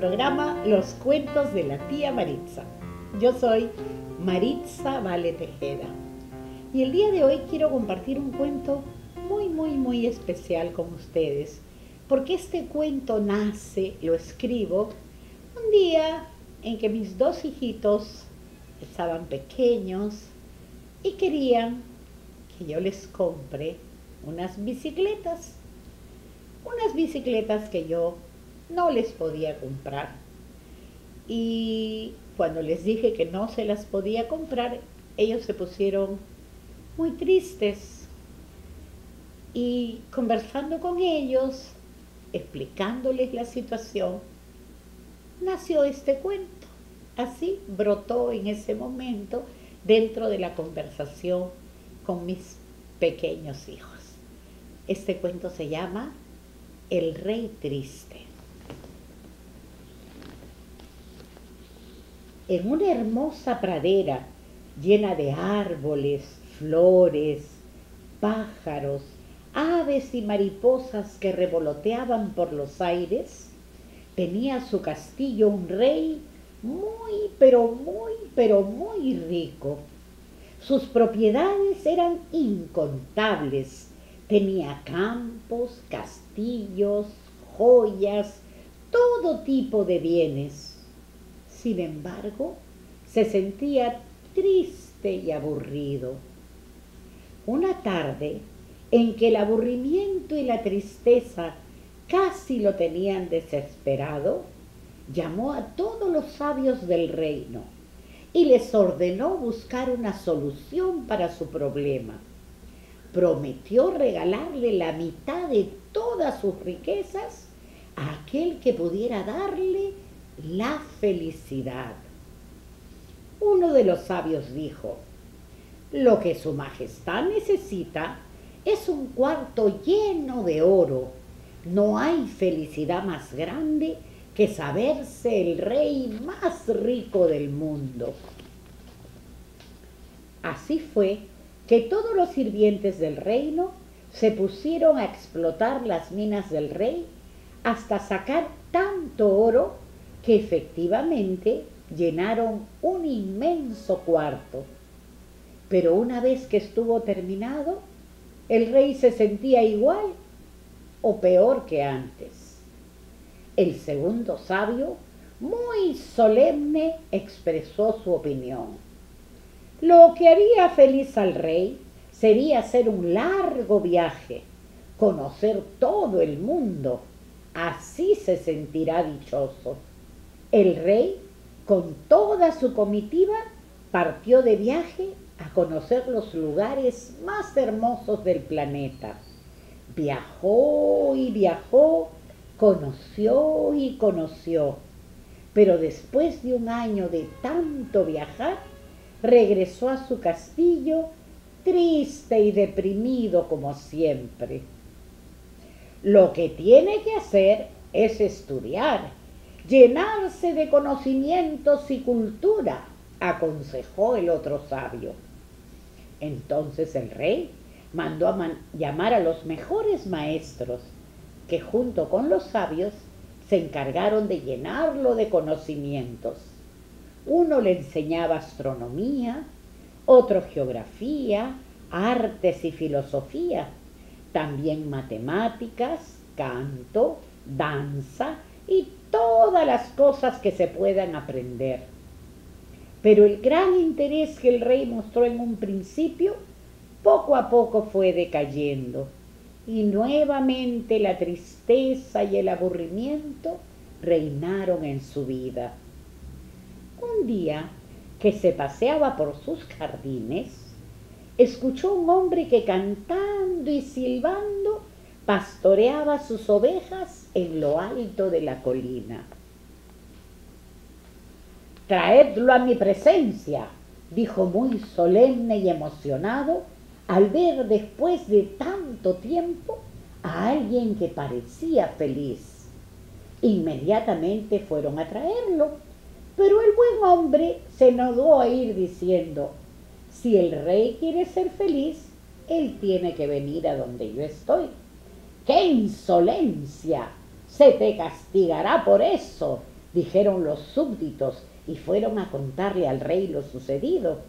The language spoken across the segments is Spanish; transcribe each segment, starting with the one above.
programa Los Cuentos de la Tía Maritza. Yo soy Maritza Vale Tejeda y el día de hoy quiero compartir un cuento muy, muy, muy especial con ustedes porque este cuento nace, lo escribo, un día en que mis dos hijitos estaban pequeños y querían que yo les compre unas bicicletas unas bicicletas que yo no les podía comprar. Y cuando les dije que no se las podía comprar, ellos se pusieron muy tristes. Y conversando con ellos, explicándoles la situación, nació este cuento. Así brotó en ese momento dentro de la conversación con mis pequeños hijos. Este cuento se llama el rey triste. En una hermosa pradera llena de árboles, flores, pájaros, aves y mariposas que revoloteaban por los aires, tenía su castillo un rey muy, pero muy, pero muy rico. Sus propiedades eran incontables Tenía campos, castillos, joyas, todo tipo de bienes. Sin embargo, se sentía triste y aburrido. Una tarde en que el aburrimiento y la tristeza casi lo tenían desesperado, llamó a todos los sabios del reino y les ordenó buscar una solución para su problema prometió regalarle la mitad de todas sus riquezas a aquel que pudiera darle la felicidad. Uno de los sabios dijo, lo que su majestad necesita es un cuarto lleno de oro. No hay felicidad más grande que saberse el rey más rico del mundo. Así fue que todos los sirvientes del reino se pusieron a explotar las minas del rey hasta sacar tanto oro que efectivamente llenaron un inmenso cuarto. Pero una vez que estuvo terminado, el rey se sentía igual o peor que antes. El segundo sabio, muy solemne, expresó su opinión. Lo que haría feliz al rey sería hacer un largo viaje, conocer todo el mundo. Así se sentirá dichoso. El rey, con toda su comitiva, partió de viaje a conocer los lugares más hermosos del planeta. Viajó y viajó, conoció y conoció. Pero después de un año de tanto viajar, regresó a su castillo triste y deprimido como siempre. Lo que tiene que hacer es estudiar, llenarse de conocimientos y cultura, aconsejó el otro sabio. Entonces el rey mandó a llamar a los mejores maestros, que junto con los sabios se encargaron de llenarlo de conocimientos. Uno le enseñaba astronomía, otro geografía, artes y filosofía, también matemáticas, canto, danza y todas las cosas que se puedan aprender. Pero el gran interés que el rey mostró en un principio, poco a poco fue decayendo y nuevamente la tristeza y el aburrimiento reinaron en su vida. Un día que se paseaba por sus jardines, escuchó un hombre que cantando y silbando pastoreaba sus ovejas en lo alto de la colina. Traedlo a mi presencia, dijo muy solemne y emocionado al ver después de tanto tiempo a alguien que parecía feliz. Inmediatamente fueron a traerlo pero el buen hombre se negó a ir diciendo, si el rey quiere ser feliz, él tiene que venir a donde yo estoy. ¡Qué insolencia! Se te castigará por eso, dijeron los súbditos y fueron a contarle al rey lo sucedido.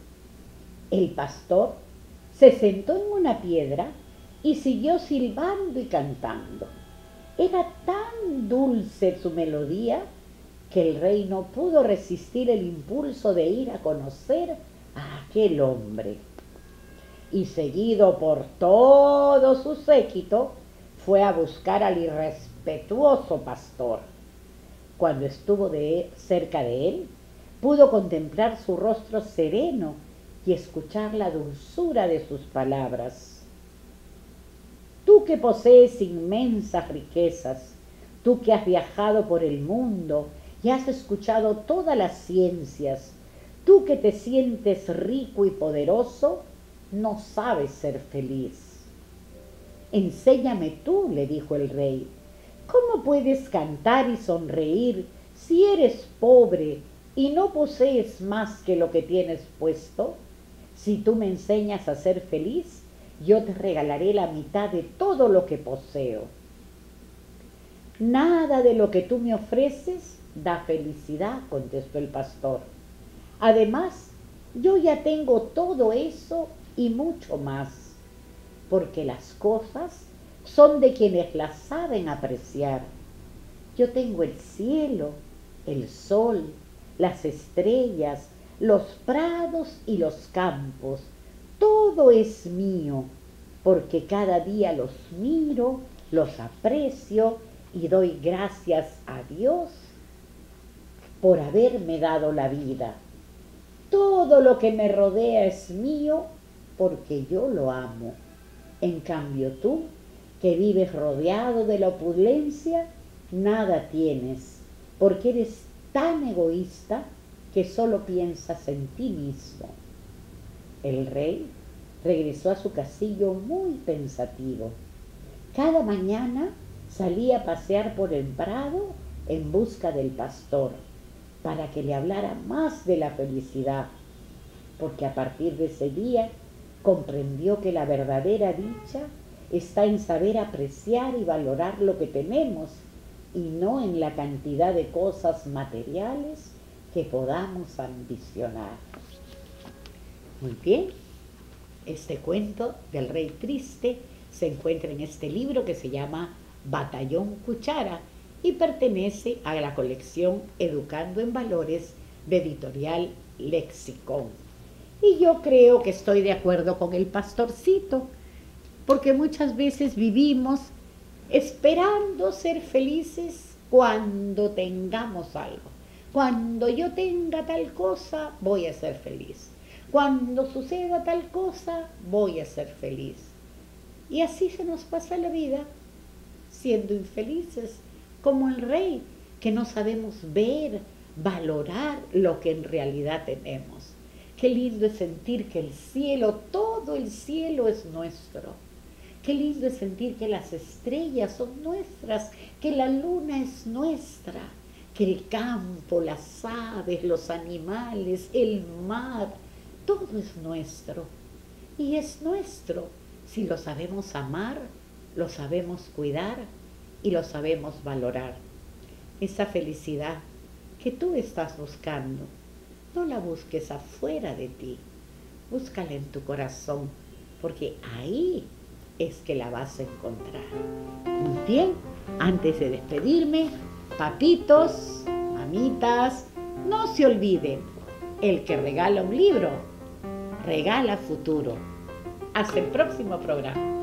El pastor se sentó en una piedra y siguió silbando y cantando. Era tan dulce su melodía que el rey no pudo resistir el impulso de ir a conocer a aquel hombre. Y seguido por todo su séquito, fue a buscar al irrespetuoso pastor. Cuando estuvo de, cerca de él, pudo contemplar su rostro sereno y escuchar la dulzura de sus palabras. Tú que posees inmensas riquezas, tú que has viajado por el mundo y has escuchado todas las ciencias, tú que te sientes rico y poderoso, no sabes ser feliz. Enséñame tú, le dijo el rey, ¿cómo puedes cantar y sonreír si eres pobre y no posees más que lo que tienes puesto? Si tú me enseñas a ser feliz, yo te regalaré la mitad de todo lo que poseo. Nada de lo que tú me ofreces da felicidad, contestó el pastor. Además, yo ya tengo todo eso y mucho más, porque las cosas son de quienes las saben apreciar. Yo tengo el cielo, el sol, las estrellas, los prados y los campos. Todo es mío, porque cada día los miro, los aprecio y doy gracias a Dios por haberme dado la vida. Todo lo que me rodea es mío porque yo lo amo. En cambio tú, que vives rodeado de la opulencia, nada tienes, porque eres tan egoísta que solo piensas en ti mismo. El rey regresó a su castillo muy pensativo. Cada mañana salía a pasear por el prado en busca del pastor, para que le hablara más de la felicidad, porque a partir de ese día comprendió que la verdadera dicha está en saber apreciar y valorar lo que tenemos y no en la cantidad de cosas materiales que podamos ambicionar. Muy bien, este cuento del rey triste se encuentra en este libro que se llama Batallón Cuchara y pertenece a la colección Educando en Valores de editorial Lexicon. Y yo creo que estoy de acuerdo con el pastorcito, porque muchas veces vivimos esperando ser felices cuando tengamos algo. Cuando yo tenga tal cosa, voy a ser feliz. Cuando suceda tal cosa, voy a ser feliz. Y así se nos pasa la vida, siendo infelices, como el rey, que no sabemos ver, valorar lo que en realidad tenemos. Qué lindo es sentir que el cielo, todo el cielo es nuestro. Qué lindo es sentir que las estrellas son nuestras, que la luna es nuestra que el campo, las aves, los animales, el mar, todo es nuestro. Y es nuestro si lo sabemos amar, lo sabemos cuidar y lo sabemos valorar. Esa felicidad que tú estás buscando, no la busques afuera de ti, búscala en tu corazón, porque ahí es que la vas a encontrar. Muy bien, antes de despedirme, Papitos, mamitas, no se olviden, el que regala un libro, regala futuro. Hasta el próximo programa.